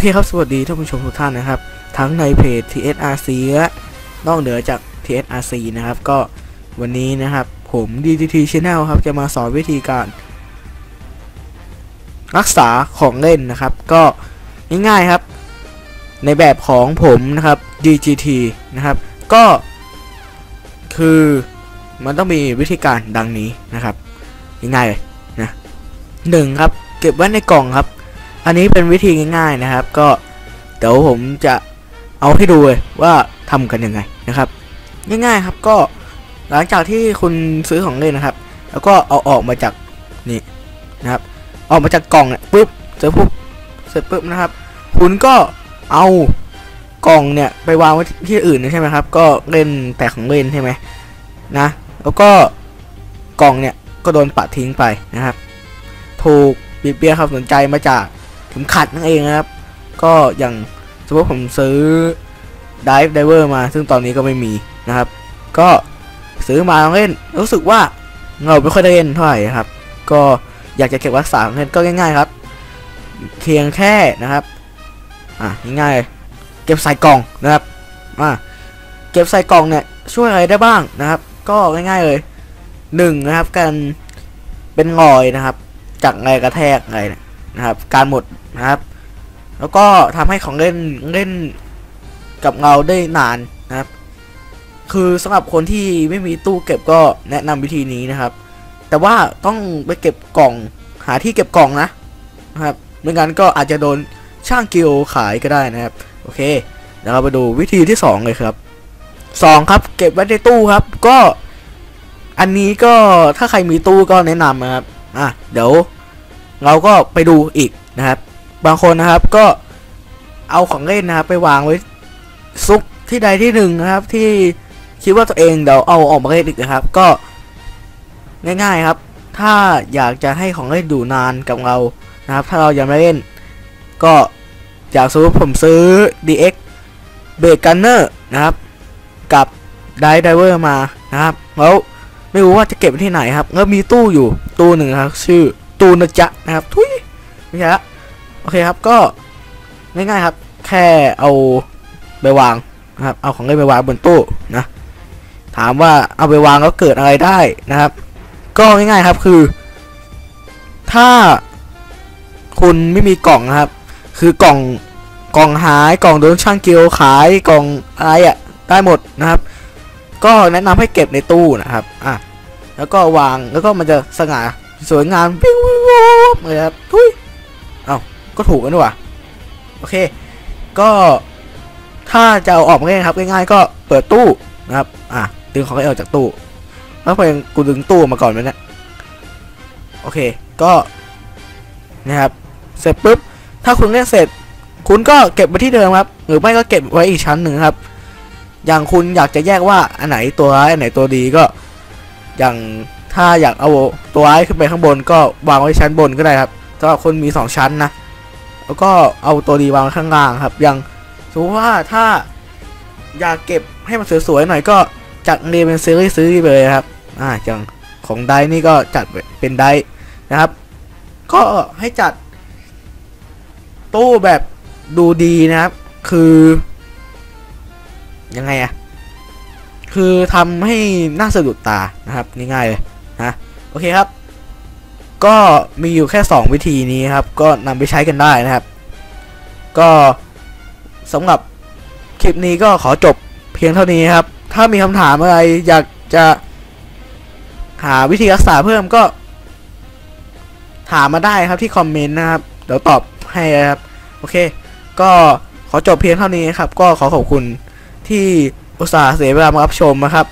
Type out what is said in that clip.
เคครับ สวัสดีท่านผู้ชมทุกท่านนะครับ ทั้งในเพจ TSRC และนอกเหนือจาก TSRC นะครับ ก็วันนี้นะครับ ผม DTT Channel ครับ จะมาสอนวิธีการ รักษาของเล่นนะครับ ก็ง่ายๆครับ ในแบบของผมนะครับ DGT นะครับ ก็คือมันต้องมีวิธีการดังนี้นะครับง่ายๆเลยนะหนึ่งครับ เก็บไว้ในกล่องครับ อันนี้เป็นวิธีง่ายๆนะครับ ก็เดี๋ยวผมจะเอาให้ดูเลยว่าทำกันยังไงนะครับ ง่ายๆครับก็หลังจากที่คุณซื้อของเล่นนะครับ แล้วก็เอาออกมาจากนี่นะครับ ออกมาจากกล่องเนี่ยปุ๊บเสร็จปุ๊บเสร็จปุ๊บนะครับ คุณก็เอากล่องเนี่ยไปวางไว้ที่อื่นใช่ไหมครับ ก็เล่นแต่ของเล่นใช่ไหมนะ แล้วก็กล่องเนี่ยก็โดนปะทิ้งไปนะครับ ถูกบิดเบี้ยความสนใจมาจาก เข็มขัดนั่นเองนะครับ ก็อย่างสมมติผมซื้อ Dive Diver มา ซึ่งตอนนี้ก็ไม่มีนะครับ ก็ซื้อมาเล่น รู้สึกว่าเราไม่ค่อยได้เล่นเท่าไหร่นะครับ ก็อยากจะเก็บรักษาเล่นก็ง่ายๆครับ เพียงแค่นะครับ อะง่ายๆเก็บใส่กล่องนะครับอะเก็บใส่กล่องเนี่ยช่วยอะไรได้บ้างนะครับ ก็ง่ายๆเลยหนึ่งนะครับการเป็นรอยนะครับ จากแรงกระแทกอะไรเนี่ย นะครับ การหมดนะครับ แล้วก็ทำให้ของเล่นเล่นกับเราได้นานนะครับ คือสำหรับคนที่ไม่มีตู้เก็บก็แนะนำวิธีนี้นะครับ แต่ว่าต้องไปเก็บกล่องหาที่เก็บกล่องนะนะครับไม่งั้นก็อาจจะโดนช่างกิโลขายก็ได้นะครับ โอเคเดี๋ยวเราไปดูวิธีที่ 2 เลยครับ 2 ครับ เก็บไว้ในตู้ครับ ก็อันนี้ก็ถ้าใครมีตู้ก็แนะนำนะครับ อะ เดี๋ยว เราก็ไปดูอีกนะครับ บางคนนะครับก็เอาของเล่นนะครับไปวางไว้ซุกที่ใดที่หนึ่งนะครับ ที่คิดว่าตัวเองเดี๋ยวเอาออกมาเล่นอีกนะครับ ก็ง่ายๆครับ ถ้าอยากจะให้ของเล่นอยู่นานกับเรานะครับ ถ้าเรายังไม่เล่น ก็อยากซื้อผมซื้อ DX b a k e Gunner นะครับ กับ Dive Diver มานะครับแล้วไม่รู้ว่าจะเก็บไว้ที่ไหนครับแล้วมีตู้อยู่ตู้หนึ่งครับ ชื่อ ตู้นะจ๊ะนะครับทุยไม่ใช่ละโอเคครับก็ง่ายๆครับ แค่เอาไปวางนะครับ เอาของเล่นไปวางบนตู้นะ ถามว่าเอาไปวางแล้วเกิดอะไรได้นะครับ ก็ง่ายๆครับคือ ถ้าคุณไม่มีกล่องนะครับ คือกล่องกล่องหายกล่องโดนช่างเกียวขายกล่องอะไรอะ่ะได้หมดนะครับ ก็แนะนำให้เก็บในตู้นะครับอะแล้วก็วางแล้วก็มันจะสง่า สวยงามปิ้วเลยครับทุยเอาก็ถูกกันด้วยว่ะโอเค ก็ถ้าจะเอาออกมาเล่นครับง่ายๆก็เปิดตู้นะครับ อะดึงของให้ออกจากตู้แล้วพอยังกูดึงตู้มาก่อนไหมเนี่ยโอเคก็นะครับ เสร็จปุ๊บถ้าคุณเล่นเสร็จ คุณก็เก็บไว้ที่เดิมครับ หรือไม่ก็เก็บไว้อีกชั้นหนึ่งครับ อย่างคุณอยากจะแยกว่าอันไหนตัวร้ายอันไหนตัวดีก็อย่าง ถ้าอยากเอาตัวร้ขึ้นไปข้างบนก็วางไว้ชั้นบนก็ได้ครับสำหรับคนมีสองชั้นนะ แล้วก็เอาตัวดีวางไว้ข้างล่างครับ อย่างสมมติว่าถ้าอยากเก็บให้มันสวยๆหน่อยก็จัดเรียงเป็นซีรีส์ซีรีส์ไปเลยครับ อ่าอย่างของไดนี่ก็จัดเป็นไดนะครับ ก็ให้จัด ตู้แบบดูดีนะครับ คือยังไงอะคือทำให้น่าสะดุดตานะครับง่ายๆเลย นะโอเคครับ ก็มีอยู่แค่ 2 วิธีนี้ครับ ก็นำไปใช้กันได้นะครับ ก็สำหรับคลิปนี้ก็ขอจบเพียงเท่านี้ครับ ถ้ามีคำถามอะไรอยากจะหาวิธีรักษาเพิ่มก็ ถามมาได้ครับที่คอมเมนต์นะครับ เดี๋ยวตอบให้ครับ โอเค ก็ขอจบเพียงเท่านี้ครับ ก็ขอขอบคุณที่อุตส่าห์เสียเวลามารับชมนะครับ